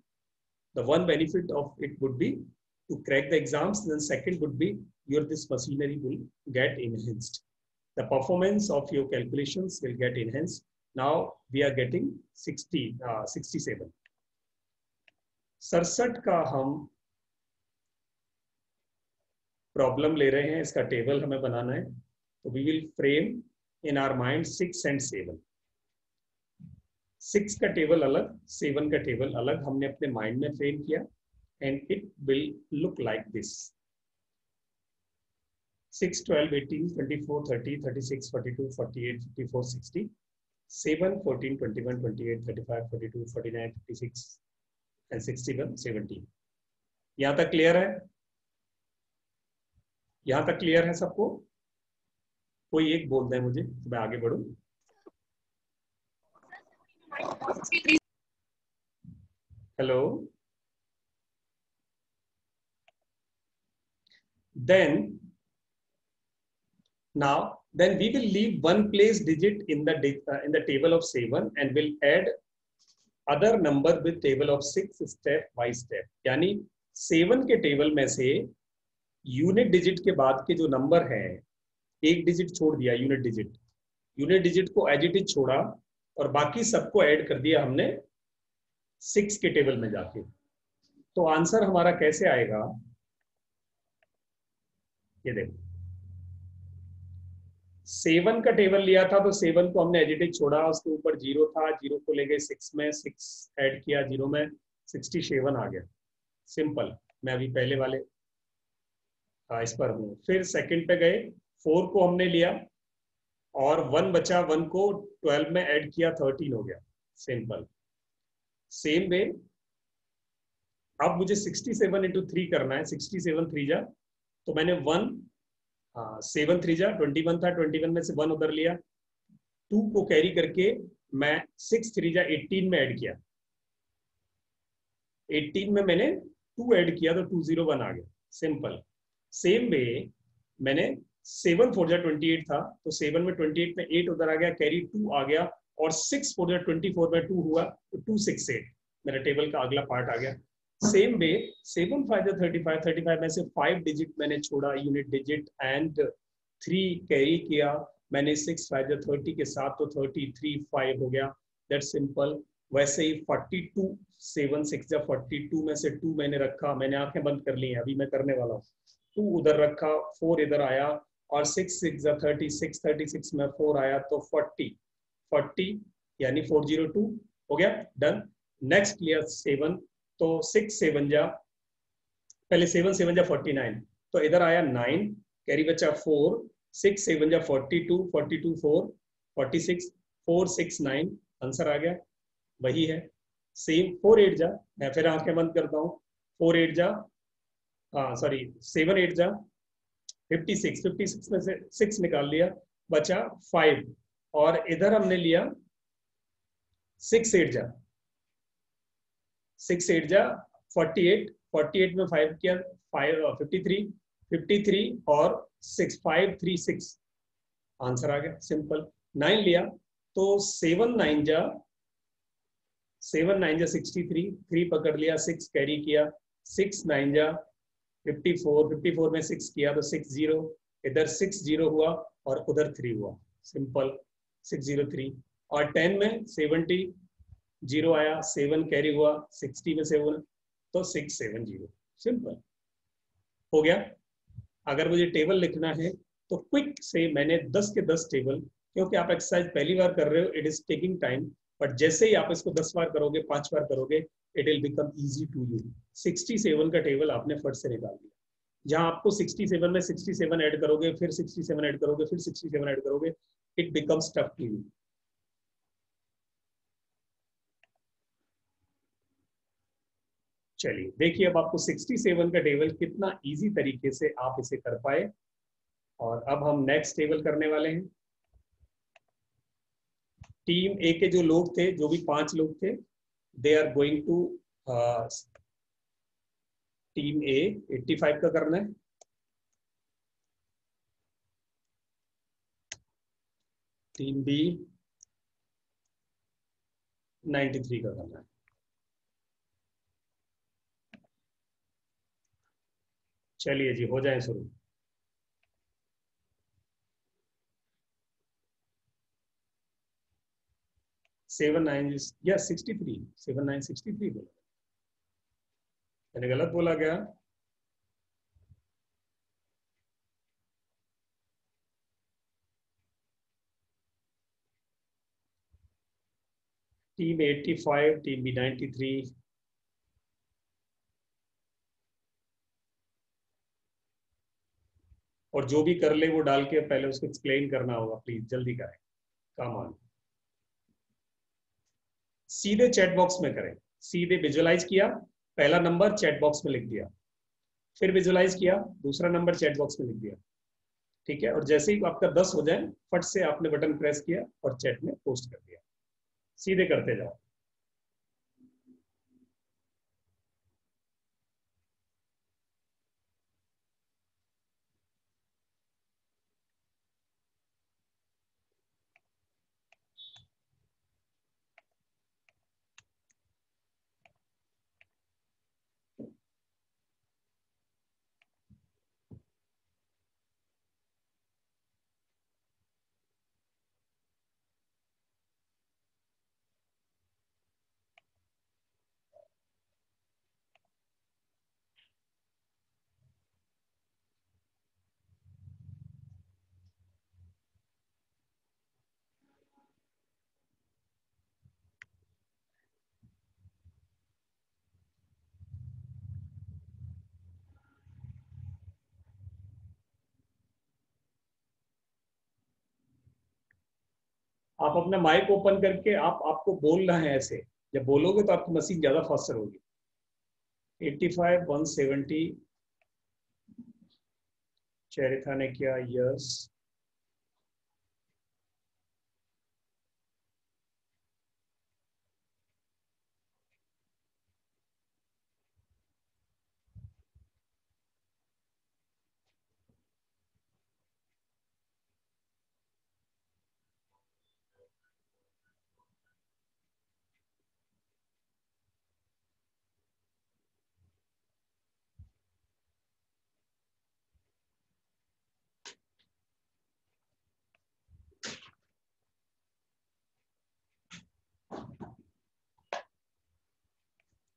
the one benefit of it would be to crack the exams and then second would be your this machinery will get enhanced the performance of your calculations will get enhanced now we are getting 60 uh, 67 सड़सठ का हम problem ले रहे हैं इसका table हमें बनाना है तो we will frame in our mind six and seven six का टेबल अलग, सेवन का टेबल अलग, हमने अपने माइंड में फ्रेम किया and it will look like this six, twelve, eighteen, twenty four, thirty thirty six, forty two, forty eight fifty four, sixty, seven, fourteen, twenty one, twenty eight, thirty five, forty two, forty nine fifty six and sixty one seventeen यहाँ तक clear है? यहाँ तक clear है सबको? कोई एक बोल दे मुझे तो मैं आगे बढ़ू। Hello then now then we will leave one place digit in the uh, in the table of 7 and will add other number with table of 6 step by step यानी 7 के टेबल में से यूनिट डिजिट के बाद के जो number है एक डिजिट छोड़ दिया यूनिट डिजिट यूनिट डिजिट को एज इट इज़ छोड़ा और बाकी सबको ऐड कर दिया हमने सिक्स के टेबल में जाके। तो आंसर हमारा कैसे आएगा? ये देखो। सेवन का टेबल लिया था तो सेवन को हमने एडिटिव छोड़ा, उसके ऊपर ज़ीरो था ज़ीरो को ले गए सिक्स में सिक्स ऐड किया ज़ीरो में सिक्सटी सेवन आ गया। सिंपल मैं अभी पहले वाले हाँ इस पर हूँ। फिर सेकंड पे गए फोर को हमने लिया और वन बचा वन को ट्वेल्व में ऐड किया थर्टीन हो गया. सिंपल सेम वे अब मुझे सिक्सटी सेवन इंटू थ्री करना है. सिक्सटी सेवन थ्री जा. तो मैंने वन सेवन थ्री जा. ट्वेंटी वन था. ट्वेंटी वन में से वन उधर लिया. टू को कैरी करके मैं सिक्स थ्री जा. एटीन में ऐड किया. एटीन में मैंने टू ऐड किया तो टू ज़ीरो वन आ गया. सिंपल सेम वे मैंने सेवन फोर जा ट्वेंटी एट था तो सेवन में ट्वेंटी एट में एट उधर आ गया कैरी टू आ गया, और सिक्स फोर जा ट्वेंटी फोर में टू हुआ तो टू सिक्स एट मेरा टेबल का अगला पार्ट आ गया। Same way seven five thirty five thirty five में से फाइव डिजिट मैंने छोड़ा unit digit and three carry किया, मैंने सिक्स फाइव थर्टी के साथ तो थर्टी थ्री फाइव हो गया। दैट सिंपल वैसे ही फोर्टी टू सेवन सिक्स या फोर्टी टू में से टू मैंने रखा, मैंने आँखें बंद कर ली हैं, अभी मैं करने वाला हूँ। टू उधर रखा फोर इधर आया और six six thirty six thirty six में फोर आया तो फोर्टी फोर्टी यानी फोर ज़ीरो टू हो गया डन नेक्स्ट लिया सेवन तो सिक्स सेवन जा, पहले सेवन सेवन जा फोर्टी नाइन तो इधर आया नाइन कैरी बचा फोर सिक्स सेवन जा forty two forty two four forty six four six nine answer आ गया, वही है सेम फोर एट जा, मैं फिर आँखें बंद करता हूँ फोर एट जा हाँ सॉरी सेवन एट जा फिफ्टी सिक्स फिफ्टी सिक्स में से सिक्स निकाल लिया, बचा फाइव और इधर हमने लिया सिक्स एट जा. सिक्स एट जा फोर्टी एट फोर्टी एट में फाइव किया five fifty three fifty three और six five three six answer आ गया सिंपल नाइन लिया तो सेवन नाइन जा. सेवन नाइन जा सिक्सटी थ्री थ्री पकड़ लिया सिक्स कैरी किया सिक्स नाइन जा. फिफ्टी फोर फिफ्टी फोर में सिक्स किया तो सिक्स ज़ीरो इधर सिक्स ज़ीरो हुआ और उधर थ्री हुआ। सिंपल सिक्स ज़ीरो थ्री और टेन में सेवेंटी ज़ीरो आया सेवन कैरी हुआ सिक्सटी में सेवन तो सिक्स सेवन ज़ीरो सिंपल हो गया? अगर मुझे टेबल लिखना है तो क्विक से मैंने दस के दस टेबल क्योंकि आप एक्सरसाइज पहली बार कर रहे हो it is taking time but जैसे ही आप इसको दस बार करोगे, पाँच बार करोगे it will become easy to you 67 का टेबल आपने फट से निकाल दिया। जहाँ आपको 67 में 67 ऐड करोगे, फिर 67 ऐड करोगे, फिर 67 ऐड करोगे it becomes tough to you चलिए, देखिए अब आपको 67 का टेबल कितना इजी तरीके से आप इसे कर पाए। और अब हम नेक्स्ट टेबल करने वाले हैं। टीम ए के जो लोग थे, जो भी पाँच लोग थे they are going to team A 85 का करना है। टीम बी 93 का करना है। चलिए जी, हो जाए शुरू। सेवन नाइन या sixty three seven nine sixty three बोला। मैंने गलत बोला गया टीम 85 टीम बी 93 और जो भी कर ले, वो डाल के पहले उसको एक्सप्लेन करना होगा प्लीज़ जल्दी करें। काम ऑन सीधे चैट बॉक्स में करें। सीधे विजुलाइज किया, पहला नंबर चैट बॉक्स में लिख दिया। फिर विजुलाइज किया, दूसरा नंबर चैट बॉक्स में लिख दिया। ठीक है? और जैसे ही आपका दस हो जाए, फट से आपने बटन प्रेस किया और चैट में पोस्ट कर दिया। सीधे करते जाओ। आप अपना माइक ओपन करके आप, आपको बोलना है ऐसे। जब बोलोगे तो आपकी मशीन ज़्यादा फास्टर होगी। 85 170 चेरिथा ने किया? यस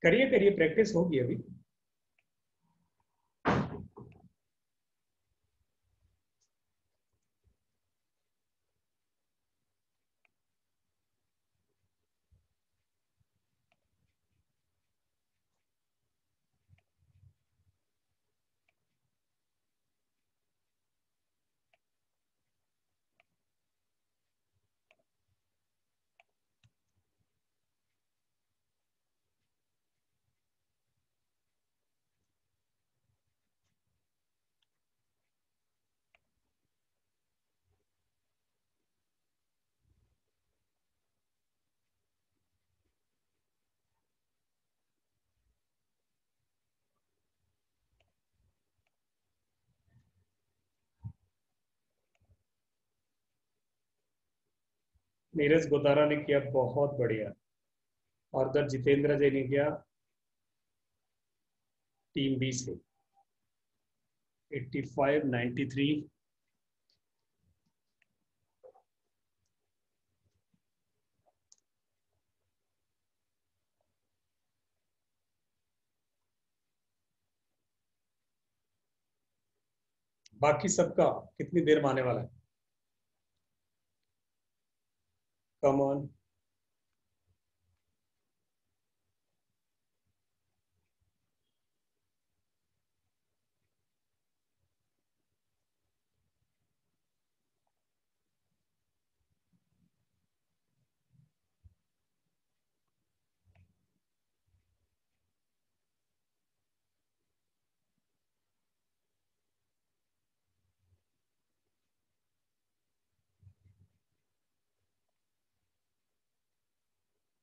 करिए करिए प्रैक्टिस होगी अभी। नीरज गोदारा ने किया बहुत बढ़िया। और उधर जितेंद्र जी ने किया, टीम बी से। 85 93 बाकी सबका कितनी देर में आने वाला है? कम ऑन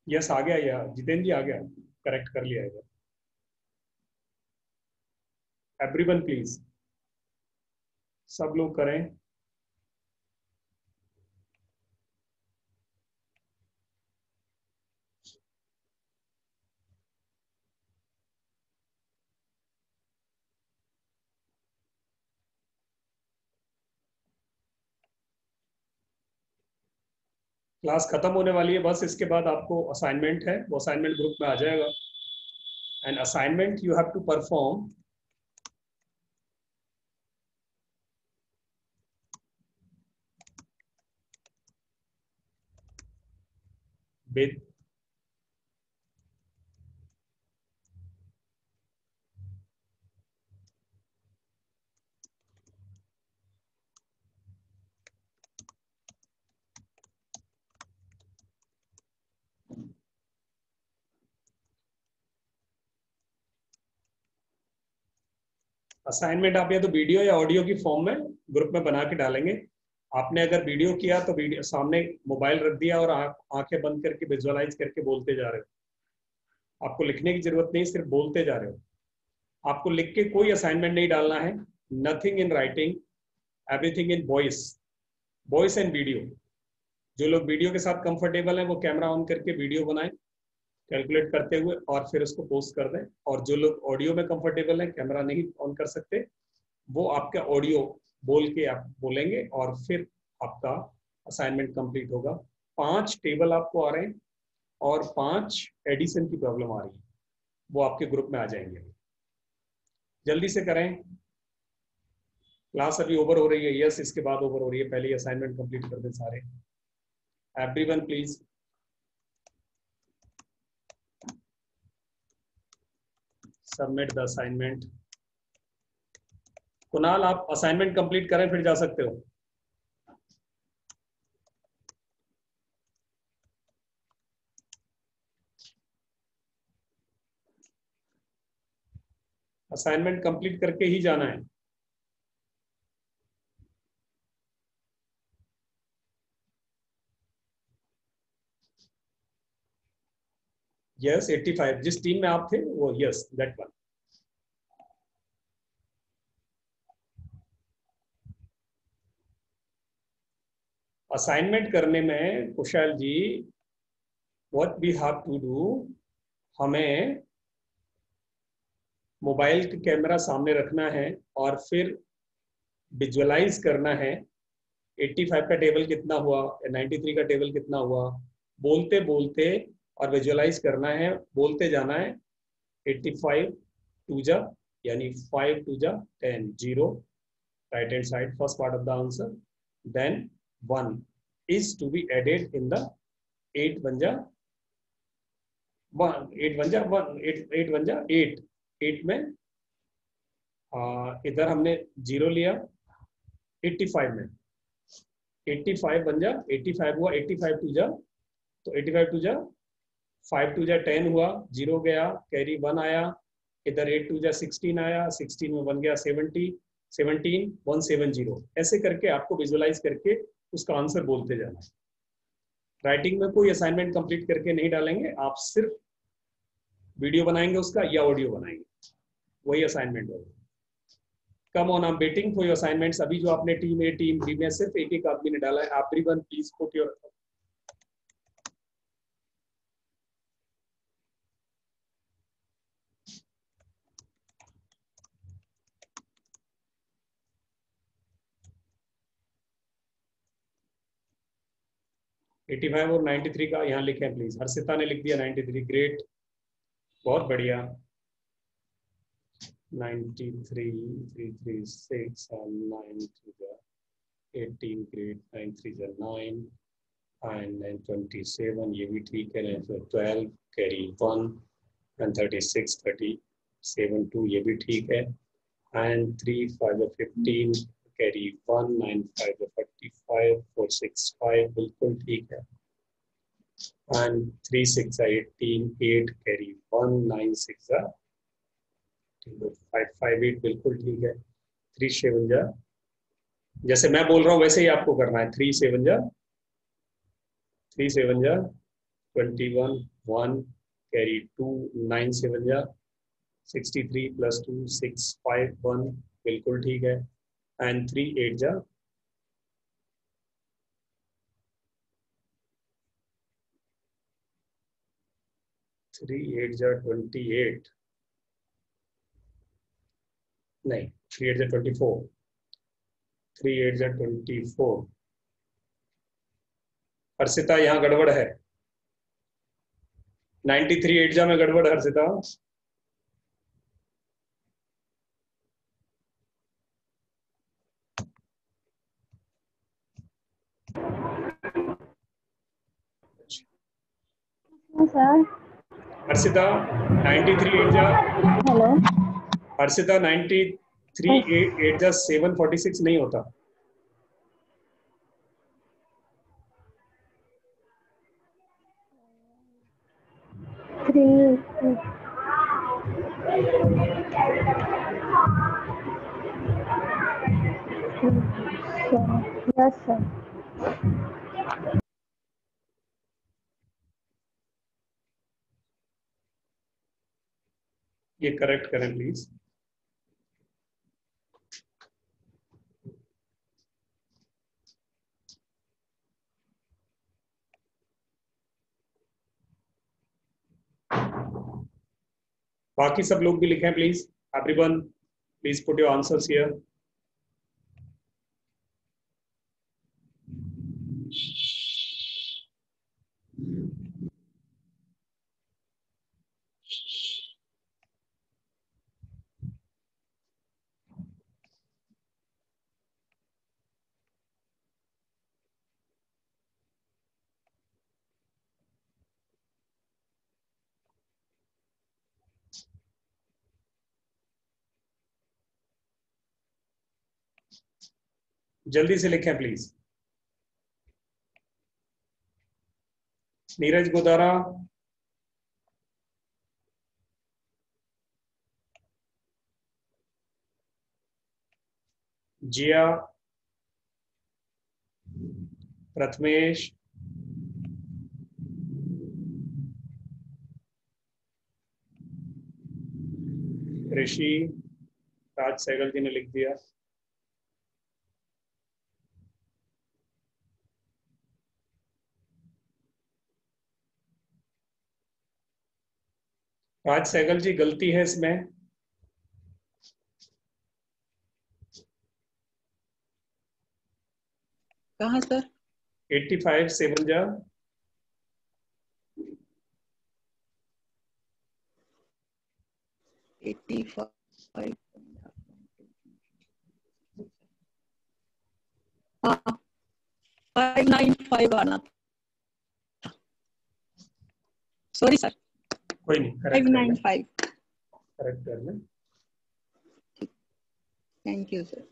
यस, आ गया या जितेंद्र जी, आ गया। करेक्ट कर लिया है एवरीवन प्लीज़ सब लोग करें। क्लास खत्म होने वाली है, बस इसके बाद आपको असाइनमेंट है, वो असाइनमेंट ग्रुप में आ जाएगा। And assignment you have to perform with assignment आप या तो वीडियो या ऑडियो की फॉर्म में ग्रुप में बना के डालेंगे। आपने अगर वीडियो किया तो वीडियो सामने मोबाइल रख दिया और आँखें बंद करके विजुअलाइज करके बोलते जा रहे हो। आपको लिखने की ज़रूरत नहीं, सिर्फ़ बोलते जा रहे हो। आपको लिख के कोई असाइनमेंट नहीं डालना है। Nothing in writing everything in voice voice and video जो लोग वीडियो के साथ कंफर्टेबल हैं, वो कैमरा ऑन करके वीडियो बनाएँ। कैलकुलेट करते हुए और फिर उसको पोस्ट कर दें। और जो लोग ऑडियो में कंफर्टेबल हैं कैमरा नहीं ऑन कर सकते, वो आपका ऑडियो बोल के आप बोलेंगे और फिर आपका असाइनमेंट कंप्लीट होगा। पाँच टेबल आपको आ रहे हैं और पाँच एडिशन की प्रॉब्लम आ रही है। वो आपके ग्रुप में आ जाएँगे। जल्दी से करें। क्लास अभी ओवर हो रही है। यस इसके बाद ओवर हो रही है। पहले असाइनमेंट कंप्लीट कर दें सारे। Everyone please submit the assignment Kunal, आप असाइनमेंट कंप्लीट करें, फिर जा सकते हो। असाइनमेंट कंप्लीट करके ही जाना है। यस 85 जिस टीम में आप थे, वो यस दैट वन असाइनमेंट करने में Kushal ji what we have to do हमें मोबाइल का कैमरा सामने रखना है और फिर विजुअलाइज करना है 85 का टेबल कितना हुआ 93 का टेबल कितना हुआ बोलते बोलते और विजुअलाइज करना है, बोलते जाना है 85 टू जा यानी 5 टू जा 10 zero right hand side first part of the answer then 1 is to be added in the 8 बन जा 1 8 बन 1 8 8 बन 8 8 में इधर हमने ज़ीरो लिया 85 में। 85 बन जा 85 हुआ 85 टू जा तो 85 टू जा 5 टू जा 10 हुआ, ज़ीरो गया कैरी वन आया, इधर 8 टू जा 16 आया 16 में बन गया 70 17 170 ऐसे करके आपको विजुअलाइज करके उसका आंसर बोलते जाना है। राइटिंग में कोई असाइनमेंट कंप्लीट करके नहीं डालेंगे, आप सिर्फ़ वीडियो बनाएँगे उसका या ऑडियो बनाएँगे। वही असाइनमेंट होगा। Come on I'm waiting for your assignments अभी जो आपने टीम ए टीम बी में सिर्फ़ एक एक आदमी ने डाला है एवरीवन प्लीज़ पुट योर 85 और 93 का यहाँ लिखें प्लीज़ हर्षिता ने लिख दिया 93 ग्रेट बहुत बढ़िया. 93 336 and 9 to the 18 great 9 3 the 9 and then 27 ये भी ठीक है. So 12 carry 1 and 36 37 2 ये भी ठीक है. And 3 5 15 carry 1 9 5 of 45 4 6 5 बिल्कुल ठीक है। And 3 6 are 18 8 carry 1 9 6 are 5 5 8 बिल्कुल ठीक है। 3 7 जा जैसे मैं बोल रहा हूँ, वैसे ही आपको करना है। 3 7 जा 3 7 जा 21 1 carry 2 9 7 जा 63 plus 2 6 5 1 बिल्कुल ठीक है। And 3 8 जा थ्री एट जा ट्वेंटी एट नहीं थ्री एट जा ट्वेंटी फोर थ्री एट जा ट्वेंटी फोर हर्षिता, यहाँ गड़बड़ है। नाइन्टी थ्री एट जा में गड़बड़ हर्षिता। सर। हर्षिता 93 एट जा। हेलो। हर्षिता 93 एट एट जा 746 नहीं होता। ये करेक्ट करें प्लीज़ बाकी सब लोग भी लिखें please everyone please put your answers here जल्दी से लिखें प्लीज़ नीरज गोदारा. जिया. प्रथमेश. ऋषि. राज सहगल जी ने लिख दिया. राज सहगल जी गलती है इसमें। कहा सर? 85 सेवन जा एट्टी फाइव। हाँ फाइव नाइन फाइव आना सॉरी सर कोई नहीं करेक्ट नाइन फाइव करेक्ट कर लें। Thank you sir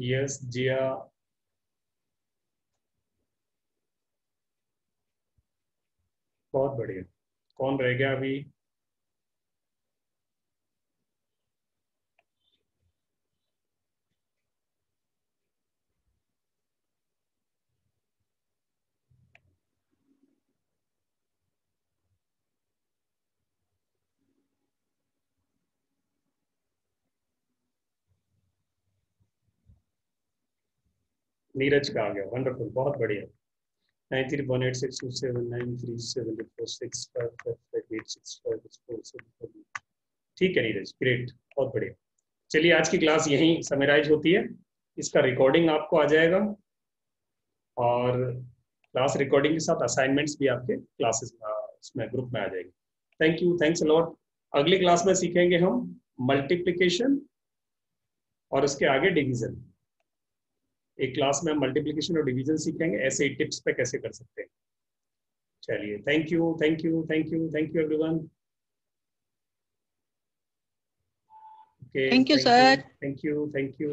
yes jia बहुत बढ़िया। कौन रह गया अभी? नीरज का आ गया वंडरफुल बहुत बढ़िया nine three one eight six two seven nine three seven four six five five eight six five four seven ठीक है नीरज ग्रेट बहुत बढ़िया चलिए आज की क्लास यहीं समराइज होती है इसका रिकॉर्डिंग आपको आ जाएगा और क्लास रिकॉर्डिंग के साथ असाइनमेंट्स भी आपके क्लासेस इसमें ग्रुप में आ जाएँगे thank you thanks a lot अगली क्लास में सीखेंगे हम मल्टीप्लिकेशन और उसके आगे डिवीज़न एक क्लास में हम मल्टीप्लीकेशन और डिवीज़न सीखेंगे ऐसे ही टिप्स पे कैसे कर सकते हैं। चलिए thank you thank you thank you thank you everyone thank you sir thank you thank you